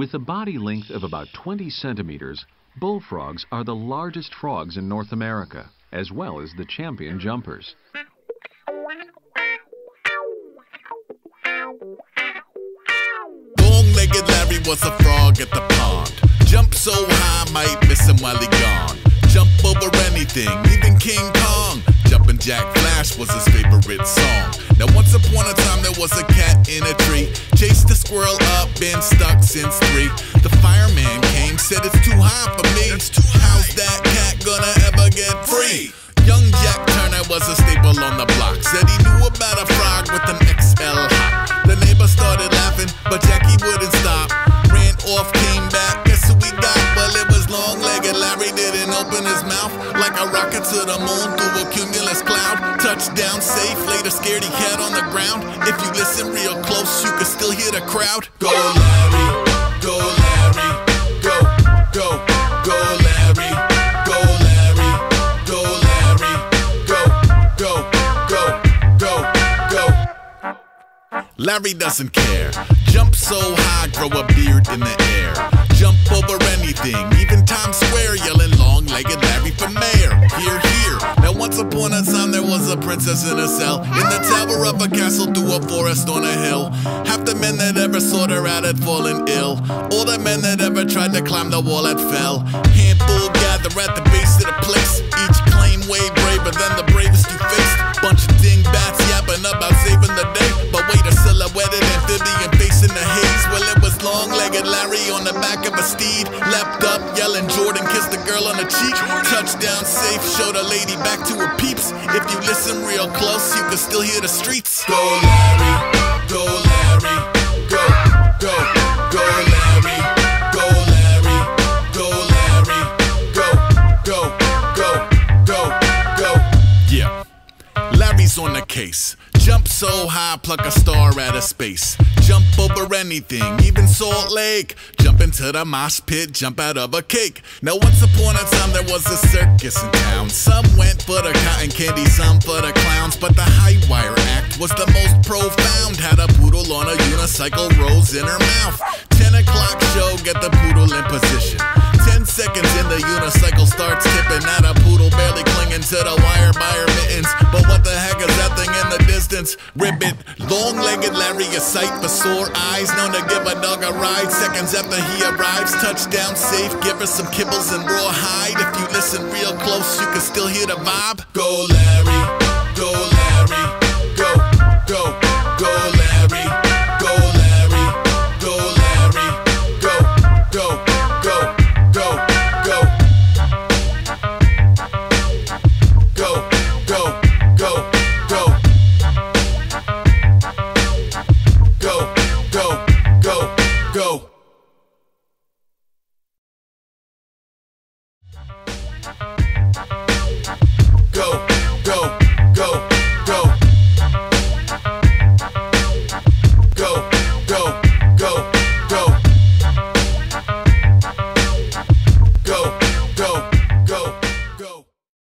With a body length of about 20 centimeters, bullfrogs are the largest frogs in North America, as well as the champion jumpers. Long-legged Larry was a frog at the pond. Jump so high, might miss him while he gone. Jump over anything, even King Kong. Jack Flash was his favorite song. Now once upon a time there was a cat in a tree. Chased the squirrel up, been stuck since three. The fireman came, said it's too high for me. How's that cat gonna ever get free? Young Jack Turner was a staple on the block. Said Larry. Didn't open his mouth like a rocket to the moon through a cumulus cloud. Touchdown safe. Later, scaredy cat on the ground. If you listen real close, you can still hear the crowd. Go Larry, go Larry, go, go, go Larry, go Larry, go Larry, go, go, go, go, go. Larry doesn't care. Jump so high, grow a beard in the air. Jump princess in a cell in the tower of a castle through a forest on a hill. Half the men that ever sought her out had fallen ill. All the men that ever tried to climb the wall had fell. Handful gather at the base of the place. Each claim way braver than the bravest you faced. Bunch of dingbats yapping about saving long-legged Larry on the back of a steed. Leapt up, yelling Jordan, kissed the girl on the cheek. Touchdown safe, showed a lady back to her peeps. If you listen real close, you can still hear the streets. Go Larry, go Larry, go, go, go Larry, go Larry, go Larry, go, go, go, go, go. Yeah. Larry's on the case. Jump so high, pluck a star out of space. Jump over anything, even Salt Lake. Jump into the mosh pit, jump out of a cake. Now, once upon a time, there was a circus in town. Some went for the cotton candy, some for the clowns. But the high wire act was the most profound. Had a poodle on a unicycle, rose in her mouth. 10 o'clock show, get the poodle in position. 10 seconds in, the unicycle starts tipping. Not a poodle barely clinging to the wire by her mittens. But what the heck nonsense, ribbit. Long legged Larry, a sight for sore eyes. Known to give a dog a ride seconds after he arrives. Touchdown safe, give her some kibbles and rawhide. If you listen real close, you can still hear the vibe. Go, Larry, go, Larry, go, go, go, Larry. Go, Larry, go, Larry, go, go, go, go, go. Go, go, go.